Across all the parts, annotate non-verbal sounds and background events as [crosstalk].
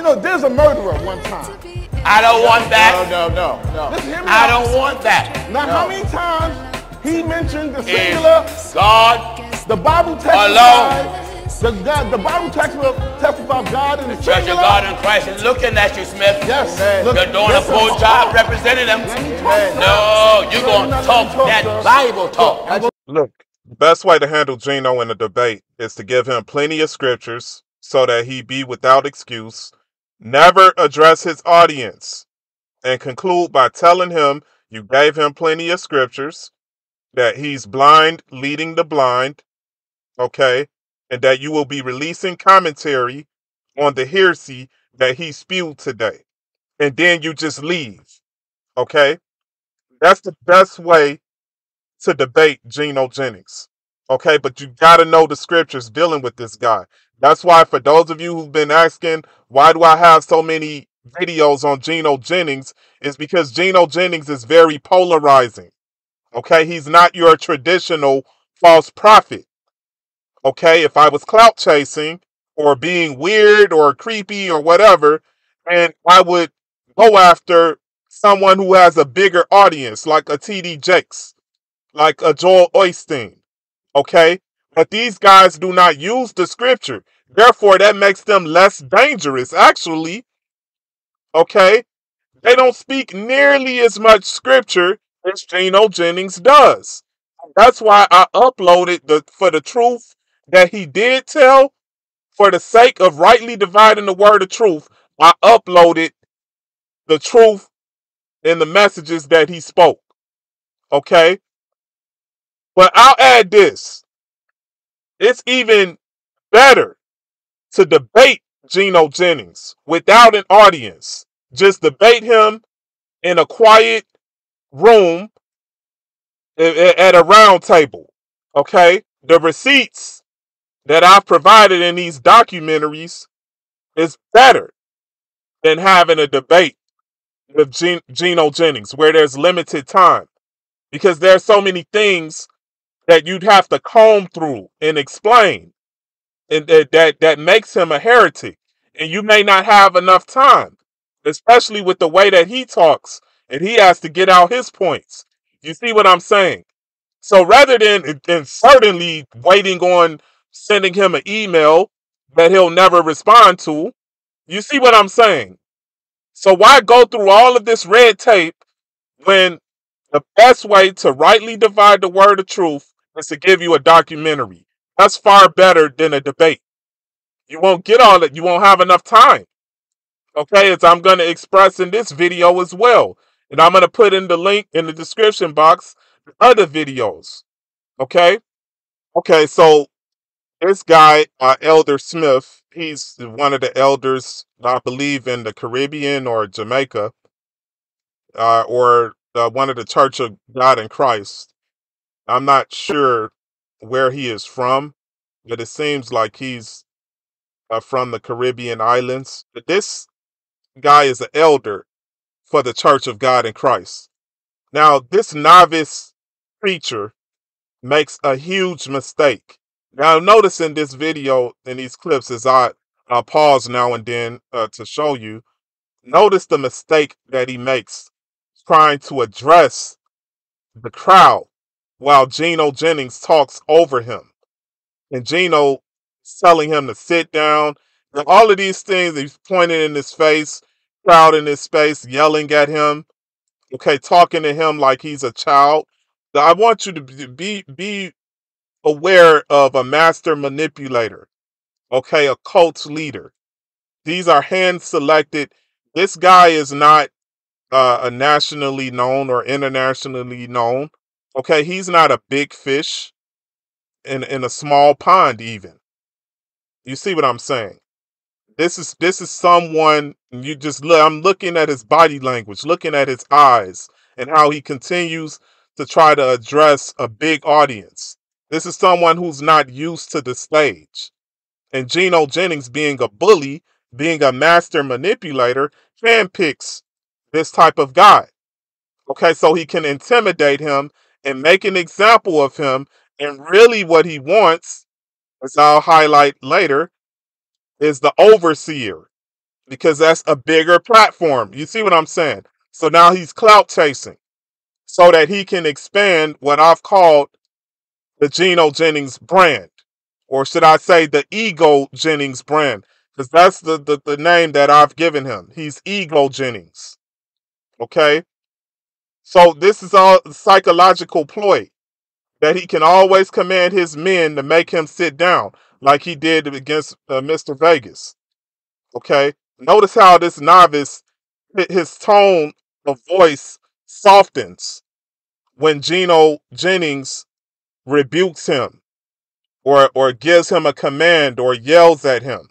You know, there's a murderer one time. I don't want that. No, no, no, no. Listen, hear me I out. don't want that. Now, No. how many times he mentioned the Is singular? God, The Bible testifies. The, God, the Bible testifies testifies God in the Church of singular. God in Christ is looking at you, Smith. Yes. Amen. Look, You're doing a listen, poor job representing them. Let me talk, Amen. sir. No, you're going to talk that sir. Bible talk. Look, the best way to handle Gino in a debate is to give him plenty of scriptures so that he be without excuse. Never address his audience and conclude by telling him you gave him plenty of scriptures, that he's blind leading the blind, okay, and that you will be releasing commentary on the heresy that he spewed today. And then you just leave, okay? That's the best way to debate Gino Jennings. Okay, but you got to know the scriptures dealing with this guy. That's why, for those of you who've been asking, why do I have so many videos on Gino Jennings? Is because Gino Jennings is very polarizing. Okay, he's not your traditional false prophet. Okay, if I was clout chasing or being weird or creepy or whatever, and I would go after someone who has a bigger audience, like a TD Jakes like a Joel Osteen. Okay? But these guys do not use the scripture. Therefore, that makes them less dangerous, actually. Okay? They don't speak nearly as much scripture as Gino Jennings does. That's why I uploaded the for the truth that he did tell. For the sake of rightly dividing the word of truth, I uploaded the truth in the messages that he spoke. Okay? But I'll add this. It's even better to debate Gino Jennings without an audience. Just debate him in a quiet room at a round table. Okay? The receipts that I've provided in these documentaries is better than having a debate with Gen- Gino Jennings where there's limited time because there are so many things that you'd have to comb through and explain. And that, that that makes him a heretic. And you may not have enough time especially with the way that he talks and he has to get out his points. You see what i'm saying? So rather than than certainly waiting on sending him an email that he'll never respond to you see what i'm saying? So why go through all of this red tape when the best way to rightly divide the word of truth is to give you a documentary. That's far better than a debate. You won't get all that. You won't have enough time. Okay, as I'm going to express in this video as well. And I'm going to put in the link in the description box the other videos. Okay? Okay, so this guy, uh, Elder Smith, he's one of the elders, I believe, in the Caribbean or Jamaica, uh, or uh, one of the Church of God in Christ. I'm not sure where he is from, but it seems like he's uh, from the Caribbean islands. But this guy is an elder for the Church of God in Christ. Now, this novice preacher makes a huge mistake. Now, notice in this video, in these clips, as I uh, pause now and then uh, to show you, notice the mistake that he makes trying to address the crowd while Gino Jennings talks over him. And Gino is telling him to sit down. And all of these things, he's pointing in his face, crowd in his face, yelling at him, okay, talking to him like he's a child. I want you to be be aware of a master manipulator, okay, a cult leader. These are hand selected. This guy is not uh, a nationally known or internationally known. Okay, he's not a big fish in in a small pond even. You see what I'm saying? This is this is someone you just look I'm looking at his body language, looking at his eyes and how he continues to try to address a big audience. This is someone who's not used to the stage. And Gino Jennings being a bully, being a master manipulator, handpicks this type of guy. Okay, so he can intimidate him and make an example of him. And really, what he wants, as I'll highlight later, is the overseer, because that's a bigger platform. You see what I'm saying? So now he's clout chasing so that he can expand what I've called the Gino Jennings brand, or should I say the Ego Jennings brand, because that's the, the, the name that I've given him. He's Ego Jennings. Okay? So this is all psychological ploy that he can always command his men to make him sit down, like he did against uh, Mr. Vegas. Okay? Notice how this novice, his tone of voice softens when Gino Jennings rebukes him or or gives him a command or yells at him.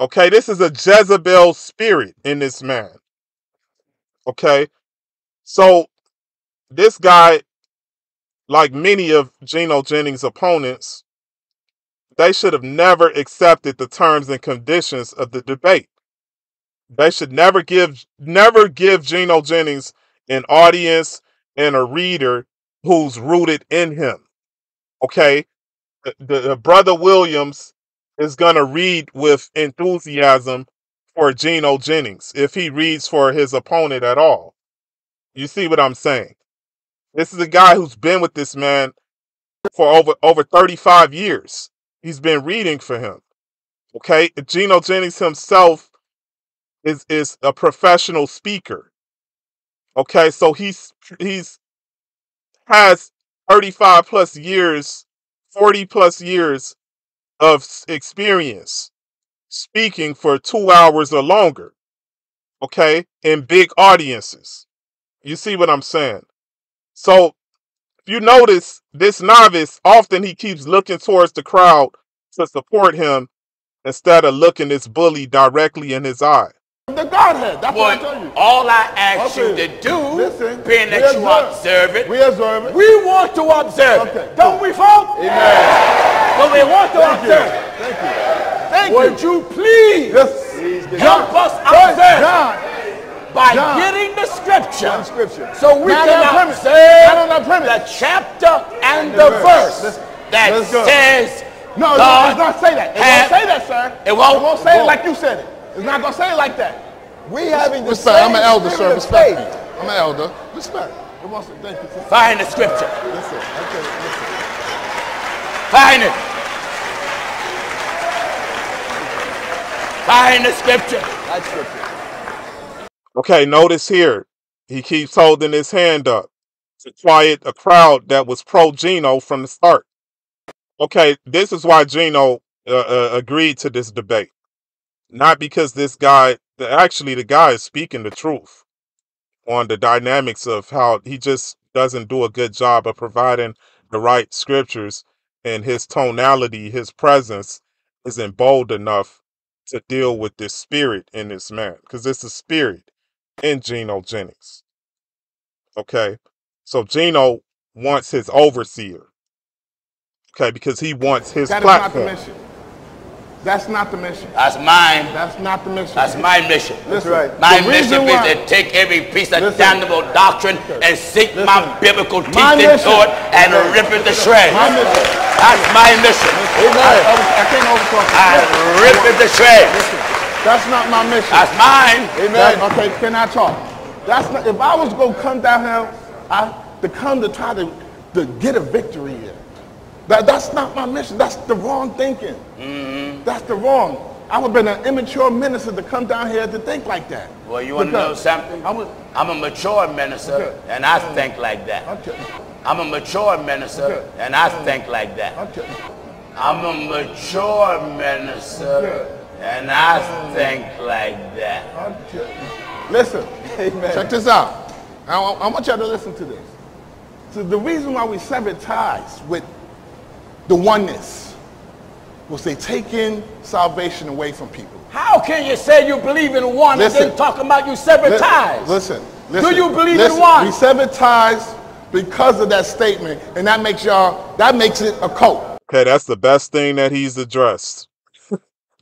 Okay, this is a Jezebel spirit in this man. Okay, so this guy, like many of Gino Jennings' opponents, they should have never accepted the terms and conditions of the debate. They should never give never give Gino Jennings an audience and a reader who's rooted in him. Okay, the, the, the brother Williams is gonna read with enthusiasm for Gino Jennings if he reads for his opponent at all. You see what I'm saying? This is a guy who's been with this man for over over 35 years. He's been reading for him. Okay, Gino Jennings himself is is a professional speaker. Okay, so he's he's has 35 plus years, 40 plus years of experience speaking for two hours or longer. Okay, in big audiences. You see what I'm saying? So if you notice, this novice often he keeps looking towards the crowd to support him instead of looking this bully directly in his eye. The Godhead. That's what I tell you. all I ask you to do, Listen, being we that you observe. observe it, We observe it. we want to observe Okay, it. Don't we, folks? Amen. But we want to Thank you. it. Thank you. Thank Would you. you please Yes. help us observe John, by John. getting the scripture, John scripture. so we Not can on premise. observe Not on that premise. the chapter and the the verse. verse that says No, no, God it's not say that. It have- won't say that, sir. It won't? It won't say it Won't. like you said it. It's not gonna say it like that. We having the Respect. same I'm an elder, sir. spirit of Respect faith. me. I'm an elder. Respect. It wants to thank you. sir. Find the scripture. Listen. Okay. Listen. Find it. Find the scripture. That's scripture. Okay, notice here, he keeps holding his hand up to quiet a crowd that was pro Gino from the start. Okay, this is why Gino uh, uh, agreed to this debate. Not because this guy, actually, the guy is speaking the truth on the dynamics of how he just doesn't do a good job of providing the right scriptures, and his tonality, his presence isn't bold enough to deal with this spirit in this man, because it's a spirit in Gino Jennings. Okay. So Gino wants his overseer. Okay, because he wants his That is not the mission. That's not the mission. That's mine. That's not the mission. That's my mission. Listen, right. My the mission reason is to take every piece of Listen. damnable doctrine and sink my biblical teeth My into mission- it and rip it to shreds. My mission. That's my mission. I, I can't overtalk you. I rip it to shreds. That's not my mission. That's mine. That- okay, can I talk? That's not, if I was gonna come down here, I to come to try to, to get a victory here. That, that's not my mission. That's the wrong thinking. Mm-hmm. That's the wrong. I would have been an immature minister to come down here to think like that. Well, you want to know something? I would, I'm a mature minister, Okay. and I think like that. okay, I'm a mature minister, Okay. and I think like that. okay. I'm a mature minister, and I think like that. Okay. Listen, check this out. I, wa- I want y'all to listen to this. So the reason why we severed ties with the oneness was they taking salvation away from people. How can you say you believe in one Listen. and then talk about you sever Li- ties? Listen, listen. you believe in one? We severed ties because of that statement, and that makes y'all, that makes it a cult. Okay, that's the best thing that he's addressed.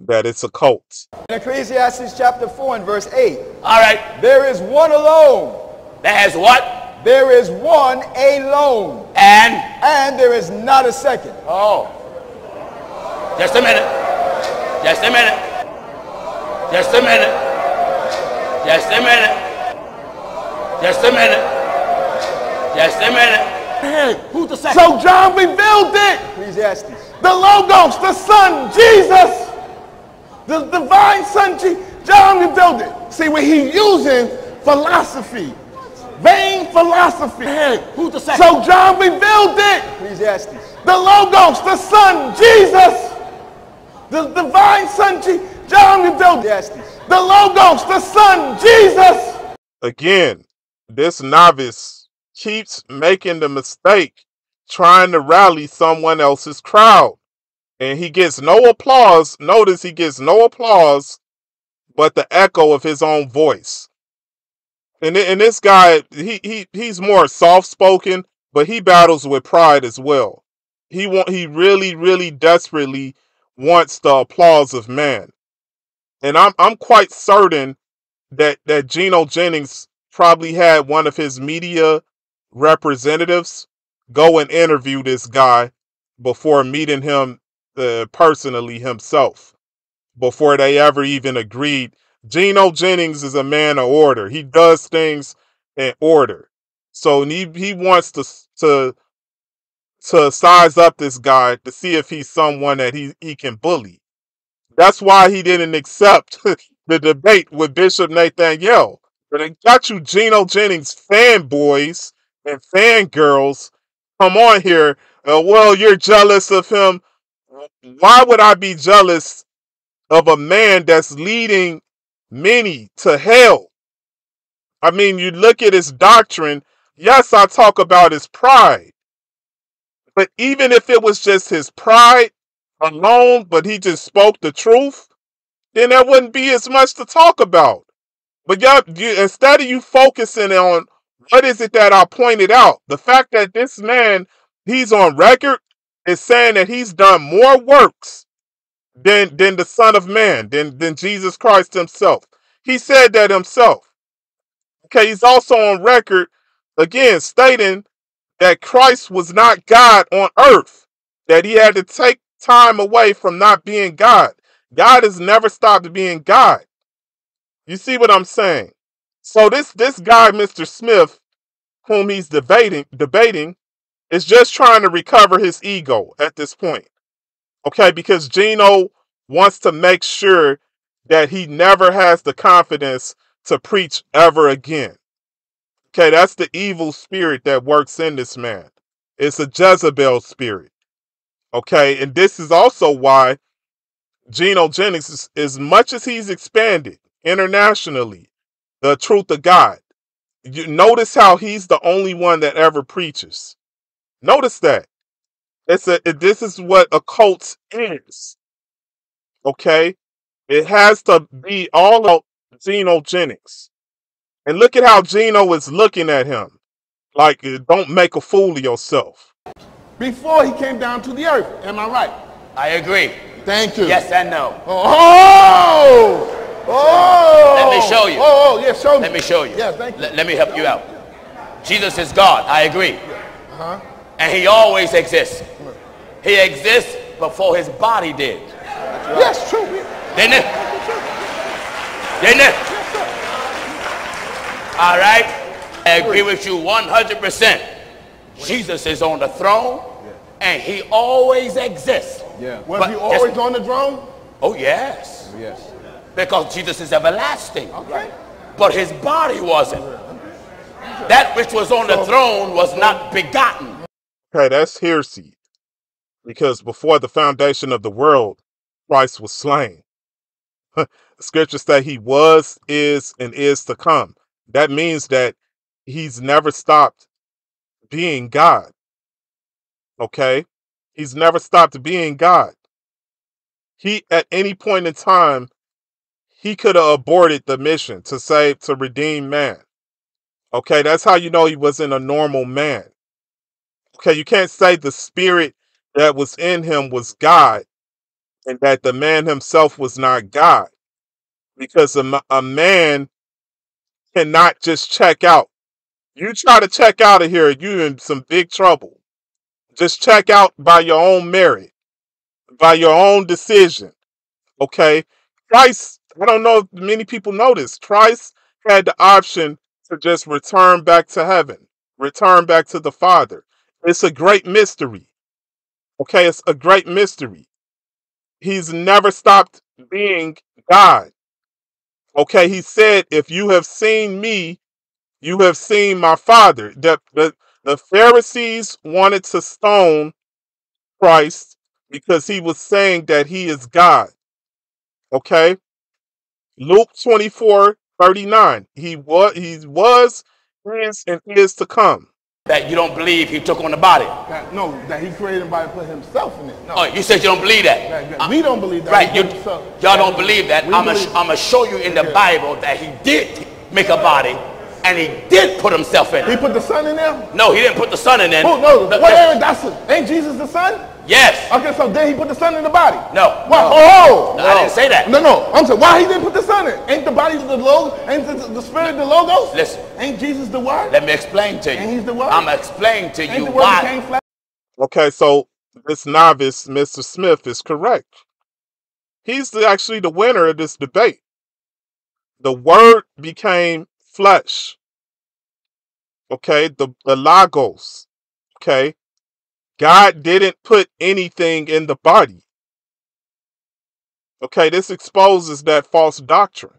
That it's a cult. In Ecclesiastes chapter 4 and verse 8, All right, there is one alone. that has what? There is one alone. And, And there is not a second. oh, just a minute. Just a minute. Just a minute. Just a minute. Just a minute. Just a minute. Who's the second? So John revealed it. Ecclesiastes. The Logos, the Son, Jesus, the divine Son, Je- John revealed it. See, what he using philosophy, vain philosophy. Hey, Who's the second? So John revealed it. Ecclesiastes. The Logos, the Son, Jesus, the divine Son, Je- John revealed it. The Logos, the Son, Jesus. Again, this novice keeps making the mistake trying to rally someone else's crowd. And he gets no applause. Notice he gets no applause but the echo of his own voice. And, and this guy, he, he he's more soft spoken, but he battles with pride as well. He want he really, really desperately wants the applause of man. And I'm I'm quite certain that that Gino Jennings probably had one of his media representatives go and interview this guy before meeting him personally himself before they ever even agreed. Gino Jennings is a man of order. He does things in order. So he he wants to to to size up this guy to see if he's someone that he, he can bully. That's why he didn't accept [laughs] the debate with Bishop Nathaniel. But it got you Gino Jennings fanboys and fangirls come on here. Uh, well, you're jealous of him. Why would I be jealous of a man that's leading many to hell? I mean, you look at his doctrine. Yes, I talk about his pride. But even if it was just his pride alone, but he just spoke the truth, then there wouldn't be as much to talk about. But yeah, you, instead of you focusing on what is it that I pointed out, the fact that this man, he's on record, is saying that he's done more works than than the Son of Man, than than Jesus Christ himself. He said that himself. Okay, he's also on record again stating that Christ was not God on earth, that he had to take time away from not being God. God has never stopped being God. You see what I'm saying? So this this guy, Mr. Smith, whom he's debating debating, is just trying to recover his ego at this point. Okay, because Gino wants to make sure that he never has the confidence to preach ever again. Okay, that's the evil spirit that works in this man. It's a Jezebel spirit. Okay, and this is also why Gino Jennings, is, as much as he's expanded internationally, the truth of God, you notice how he's the only one that ever preaches. Notice that. It's a it- this is what a cult is. Okay? It has to be all of Gino Jennings. And look at how Gino is looking at him. Like, uh, don't make a fool of yourself. Before he came down to the earth. Am I right? I agree. Thank you. Yes and no. Oh! Oh! Let me show you. Oh, oh yeah, show me. Let me show you. Yes, thank you. Let, let me help you out. Jesus is God. I agree. Uh-huh. And he always exists. He exists before his body did. Yes, true. Didn't it? Didn't it? All right. I agree with you 100%. Jesus is on the throne and he always exists. Yeah. Was But he always on the throne? Oh, yes. Oh, yes. Because Jesus is everlasting. Okay. But his body wasn't. That which was on the throne was not begotten. Okay, that's heresy. Because before the foundation of the world, Christ was slain. [laughs] the scriptures say he was, is, and is to come. That means that he's never stopped being God. Okay? He's never stopped being God. He, at any point in time, he could have aborted the mission to save, to redeem man. Okay, that's how you know he wasn't a normal man. Okay, you can't say the spirit that was in him was God and that the man himself was not God because a, a man cannot just check out. You try to check out of here, you're in some big trouble. Just check out by your own merit, by your own decision. Okay, Christ. I don't know if many people know this. Christ had the option to just return back to heaven, return back to the Father. It's a great mystery. Okay, it's a great mystery. He's never stopped being God. Okay, he said, If you have seen me, you have seen my Father. The, the, the Pharisees wanted to stone Christ because he was saying that he is God. Okay? Luke 24 39. He was, he was, is, and is to come. That you don't believe he took on the body. That, no, that he created by put himself in it. No. Oh, you said you don't believe that. That- that uh, we don't believe that. Right, you, y'all don't believe that. We I'm I'm gonna show you in the Yeah. Bible that he did make a body, and he did put himself in it. He put the son in there? No, he didn't put the son in there. Oh, no. The- What Aaron, that's. Ain't Jesus the son? Yes. Okay, so then he put the son in the body. No. Why? Oh, oh, oh, No, I didn't say that. No, no. I'm saying, why he didn't put the son in? Ain't the body the logo? Ain't the, the spirit the logos? Listen. Ain't Jesus the word? Let me explain to And you. he's the word? I'm explaining to explain Ain't you the word why. became flesh? Okay, so this novice, Mr. Smith, is correct. He's the, actually the winner of this debate. The word became flesh. Okay, the, the logos. Okay, God didn't put anything in the body. Okay, this exposes that false doctrine.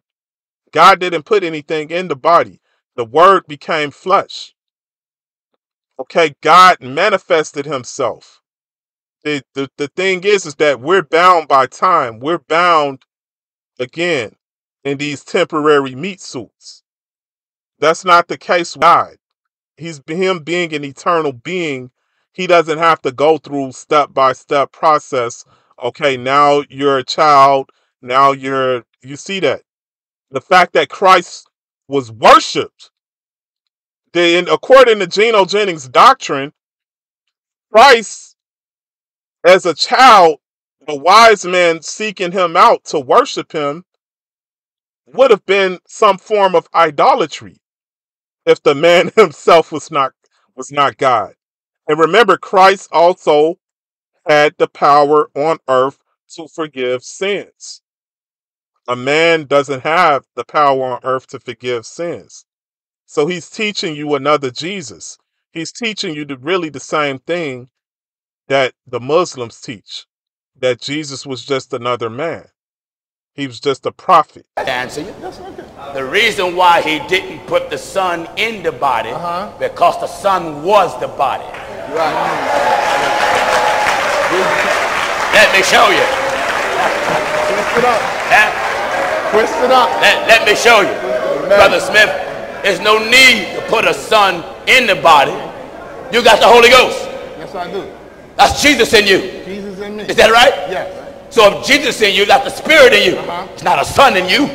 God didn't put anything in the body. The word became flesh. Okay, God manifested himself. The, the the thing is is that we're bound by time. We're bound again in these temporary meat suits. That's not the case with God. He's him being an eternal being. He doesn't have to go through step by step process. Okay, now you're a child. Now you're you see that the fact that Christ was worshipped. Then, according to Gino Jennings' doctrine, Christ, as a child, the wise man seeking him out to worship him, would have been some form of idolatry if the man [laughs] himself was not was not God. And remember, Christ also had the power on earth to forgive sins. A man doesn't have the power on earth to forgive sins. So he's teaching you another Jesus. He's teaching you the, really the same thing that the Muslims teach that Jesus was just another man. He was just a prophet. Answer you. That's okay. The reason why he didn't put the son in the body Uh-huh. because the son was the body. Let me show you. Twist it up. Huh? Twist it up. Let, let me show you. Brother Smith, there's no need to put a son in the body. You got the Holy Ghost. Yes, I do. That's Jesus in you. Jesus in me. Is that right? Yes. So if Jesus in you, got the spirit in you. Uh-huh. It's not a son in you.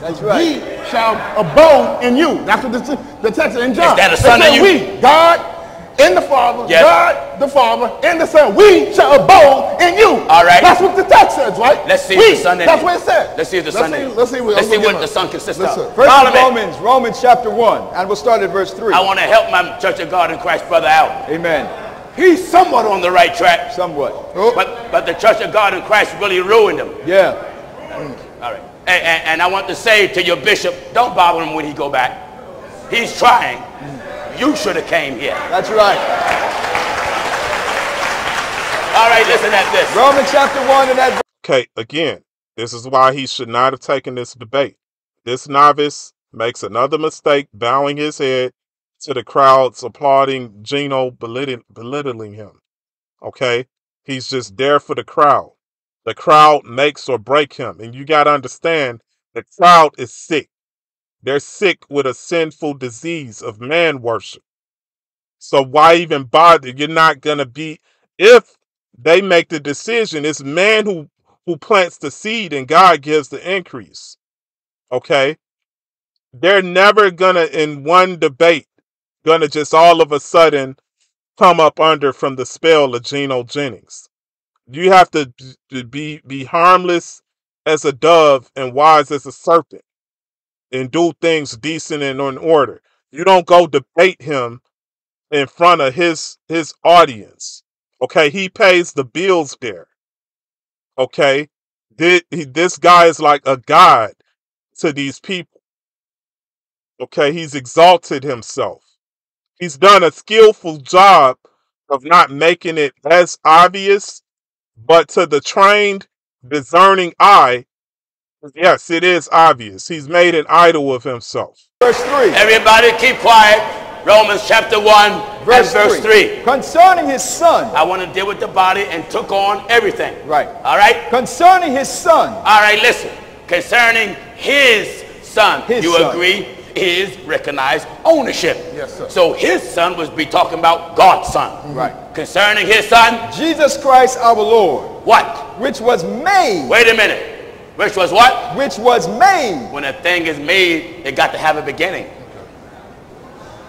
That's We shall abode in you. That's what the, the text in John. Is that a son said in you? We, God and the Father, Yes. God the Father and the Son. We shall abode in you. All right. That's what the text says, right? Let's see we, if the son in That's what it said. Let's see if the let's son see, in you. Let's see, what- Let's see what the son consists Listen. of. First Follow of me. Romans, Romans chapter 1, and we'll start at verse 3. I want to help my Church of God in Christ brother out. Amen. He's somewhat on the right track, Somewhat. Oh, but but the Church of God in Christ really ruined him. Yeah. All right. And, and, and I want to say to your bishop, don't bother him when he go back. He's trying. You should have came here. That's right. All right, listen at this. Romans chapter 1 and that Okay, again, this is why he should not have taken this debate. This novice makes another mistake, bowing his head to the crowds applauding Gino, belittling, belittling him. Okay, he's just there for the crowd. The crowd makes or break him, and you got to understand the crowd is sick. They're sick with a sinful disease of man worship. So why even bother? You're not gonna be if they make the decision. It's man who who plants the seed and God gives the increase. Okay? They're never gonna in one debate gonna just all of a sudden come up under from the spell of Gino Jennings. You have to be be harmless as a dove and wise as a serpent and do things decent and in order. You don't go debate him in front of his his audience. Okay, he pays the bills there. Okay, this guy is like a god to these people. Okay, he's exalted himself. He's done a skillful job of not making it as obvious, but to the trained, discerning eye, yes, it is obvious. He's made an idol of himself. Verse 3. Everybody keep quiet. Romans chapter 1 Verse, and verse 3. Concerning his son. I want to deal with the body and took on everything. Right. All right? Concerning his son. All right, listen. Concerning his son, His you son. agree, is recognized ownership. Yes, sir. So his son was be talking about God's son. Right. Concerning his son, Jesus Christ our Lord. what? Which was made. Wait a minute. Which was what? Which was made. When a thing is made, it got to have a beginning.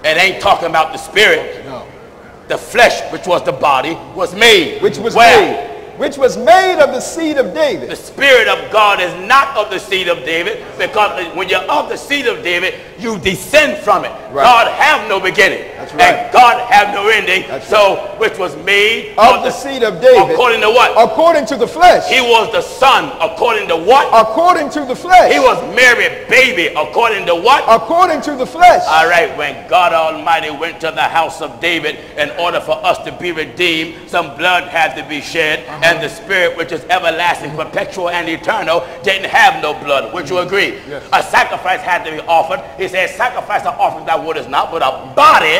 It ain't talking about the spirit. No. The flesh, which was the body, was made. Which was Where? made. Which was made of the seed of David. The spirit of God is not of the seed of David because when you're of the seed of David, you descend from it. Right. God have no beginning. That's right. And God have no ending. That's so which was made Of the seed of David. According to what? According to the flesh. He was the son according to what? According to the flesh. He was Mary baby according to what? According to the flesh. All right, when God Almighty went to the house of David in order for us to be redeemed, some blood had to be shed, and the Spirit, which is everlasting, perpetual, and eternal, didn't have no blood. Would you agree? Yes. A sacrifice had to be offered. He said, Sacrifice an offering that wouldest not, but a body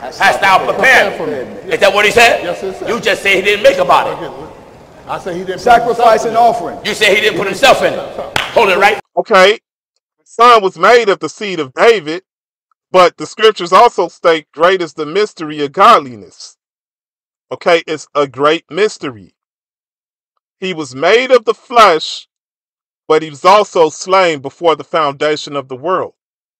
hast thou prepared. Prepare for me. Is that what he said? Yes, it said. You just say he didn't make a body. Okay, I said he didn't Sacrifice himself and in it. offering. You say he didn't put himself in it. Hold it right. Okay, the son was made of the seed of David, but the scriptures also state, Great is the mystery of godliness. Okay, it's a great mystery. He was made of the flesh, but he was also slain before the foundation of the world.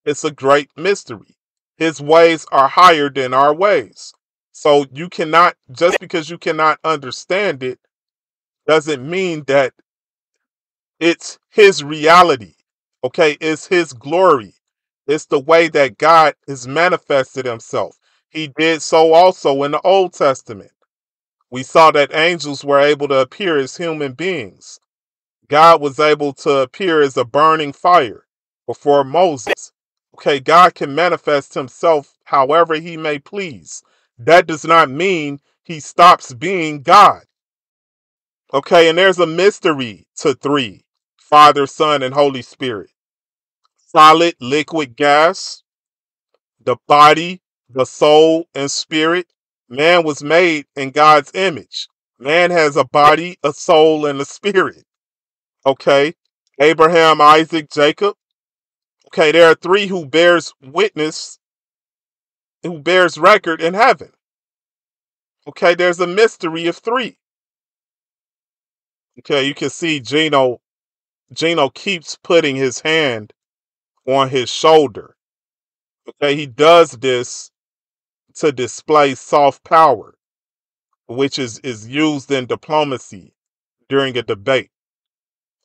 It's a great mystery. His ways are higher than our ways. So you cannot, just because you cannot understand it, doesn't mean that it's his reality. Okay, it's his glory. It's the way that God has manifested himself. He did so also in the Old Testament. We saw that angels were able to appear as human beings. God was able to appear as a burning fire before Moses. Okay, God can manifest himself however he may please. That does not mean he stops being God. Okay, and there's a mystery to three Father, Son, and Holy Spirit. Solid, liquid, gas, the body, the soul, and spirit. Man was made in God's image. Man has a body, a soul, and a spirit. Okay, Abraham, Isaac, Jacob. Okay, there are three who bears witness, who bears record in heaven. Okay, there's a mystery of three. Okay, you can see Gino. Gino keeps putting his hand on his shoulder. Okay, he does this to display soft power, which is, is used in diplomacy during a debate.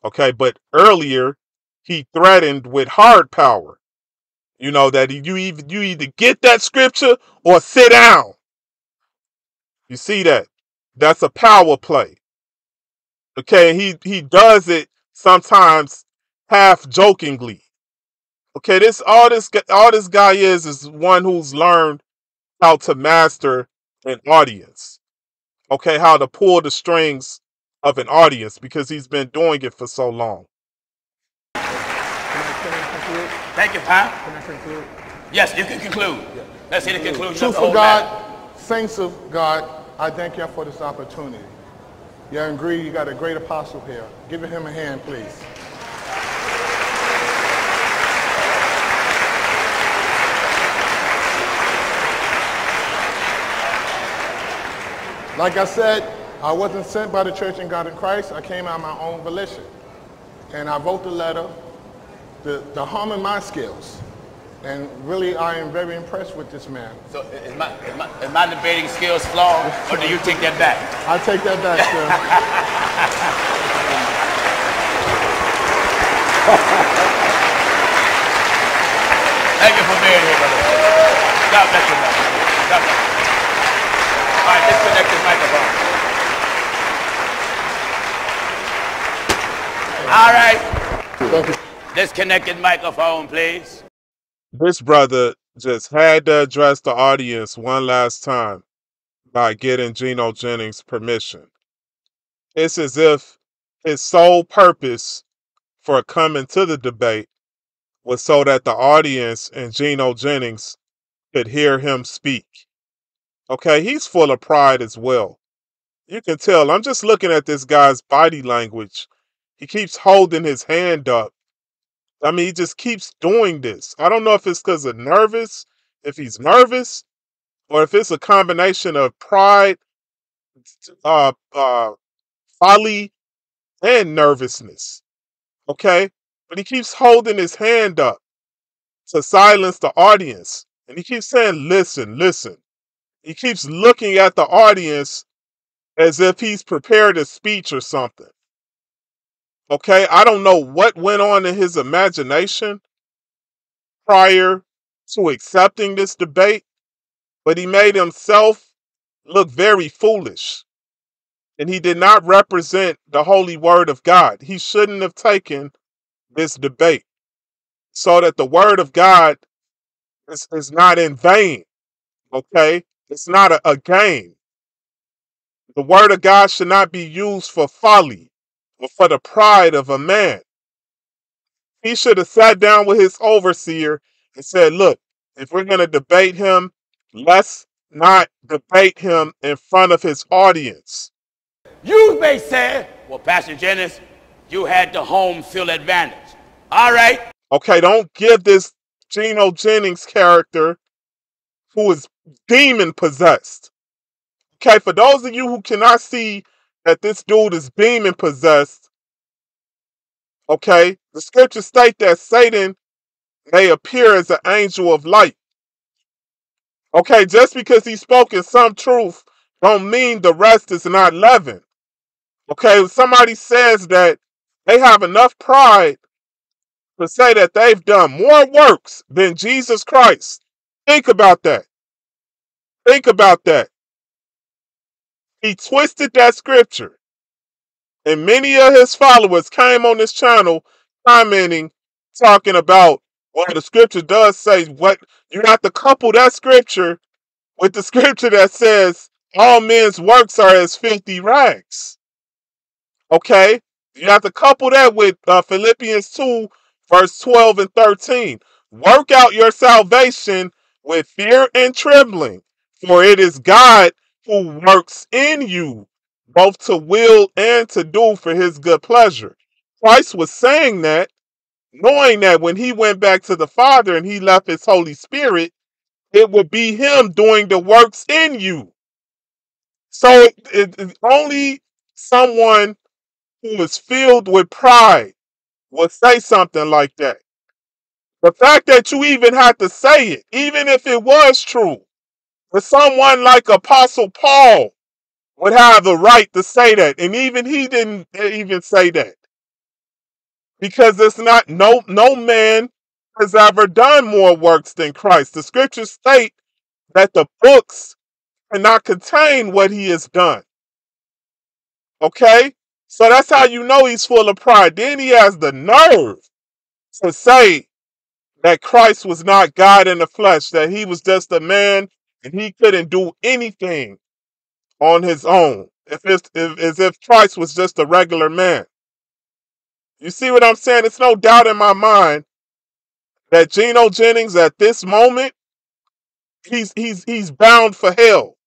Okay, but earlier he threatened with hard power. You know that you either you either get that scripture or sit down. You see that? That's a power play. Okay, he he does it sometimes half jokingly. Okay, this all this all this guy is is one who's learned how to master an audience. Okay, how to pull the strings of an audience because he's been doing it for so long. Can I, can I conclude? Thank you, Pam. Can I conclude? Yes, you can conclude. Let's hear the conclusion of Truth of God, matter. saints of God, I thank you for this opportunity. Yeah, You agree you got a great apostle here. Give him a hand, please. Like I said, I wasn't sent by the Church and God in Christ. I came out of my own volition. And I wrote the letter to, to harm in my skills. And really, I am very impressed with this man. So is my, is my, is my debating skills flawed, or do you take that back? I take that back, sir. Thank you for being here, brother. God bless you, brother. God bless you. All right, disconnect this microphone. All right, disconnected microphone, please. This brother just had to address the audience one last time by getting Gino Jennings permission. It's as if his sole purpose for coming to the debate was so that the audience and Gino Jennings could hear him speak. Okay, he's full of pride as well. You can tell. I'm just looking at this guy's body language. He keeps holding his hand up. I mean, he just keeps doing this. I don't know if it's because of nervous, if he's nervous, or if it's a combination of pride, uh, uh, folly, and nervousness. Okay? But he keeps holding his hand up to silence the audience. And he keeps saying, listen, listen. He keeps looking at the audience as if he's prepared a speech or something. Okay? I don't know what went on in his imagination prior to accepting this debate, but he made himself look very foolish. And he did not represent the holy word of God. He shouldn't have taken this debate so that the word of God is, is not in vain. Okay? It's not a, a game. The word of God should not be used for folly or for the pride of a man. He should have sat down with his overseer and said, Look, if we're going to debate him, let's not debate him in front of his audience. You may say, well, Pastor Jennings, you had the home field advantage. All right. Okay, don't give this Gino Jennings character who is demon possessed. Okay, for those of you who cannot see that this dude is demon possessed, okay, the scriptures state that Satan may appear as an angel of light. Okay, just because he's spoken some truth don't mean the rest is not leaven. Okay, if somebody says that they have enough pride to say that they've done more works than Jesus Christ. Think about that. Think about that. He twisted that scripture. And many of his followers came on this channel commenting, talking about, well, the scripture does say what you have to couple that scripture with the [laughs] scripture that says all men's works are as filthy rags. Okay? You have to couple that with uh, Philippians 2, verse 12 and 13. Work out your salvation with fear and trembling, for it is God who works in you both to will and to do for his good pleasure. Christ was saying that, knowing that when he went back to the Father and he left his Holy Spirit, it would be him doing the works in you. So it, it, only someone who is filled with pride would say something like that. The fact that you even had to say it, even if it was true, that someone like Apostle Paul would have the right to say that. And even he didn't even say that. Because it's not no no man has ever done more works than Christ. The scriptures state that the books cannot contain what he has done. Okay? So that's how you know he's full of pride. Then he has the nerve to say that Christ was not God in the flesh, that he was just a man and he couldn't do anything on his own. If it's if, as if Christ was just a regular man. You see what I'm saying? It's no doubt in my mind that Gino Jennings at this moment, he's he's he's bound for hell.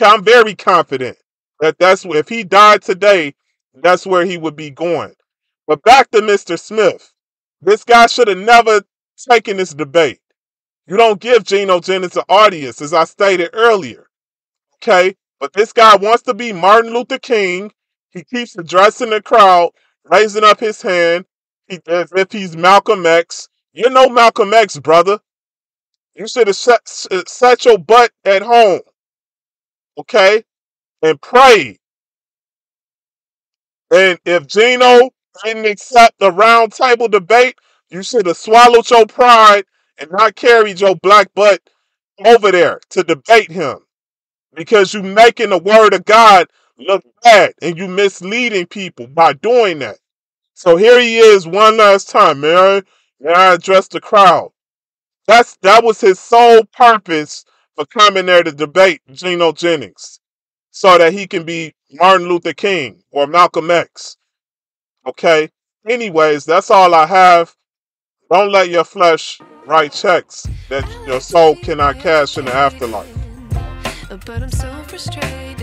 I'm very confident that that's if he died today, that's where he would be going. But back to Mr. Smith. This guy should have never taken this debate. You don't give Gino Jennings an audience, as I stated earlier. Okay? But this guy wants to be Martin Luther King. He keeps addressing the crowd, raising up his hand he, if he's Malcolm X. You're no Malcolm X, brother. You should have set, uh, set your butt at home. Okay? And prayed and if Gino didn't accept the round table debate, you should have swallowed your pride and not carried your black butt over there to debate him because you're making the word of God look bad and you're misleading people by doing that. So here he is one last time, man. May I address the crowd? That's that was his sole purpose for coming there to debate Gino Jennings, so that he can be Martin Luther King or Malcolm X. Okay. Anyways, that's all I have. Don't let your flesh write checks that your soul cannot cash in the afterlife. But I'm so frustrated.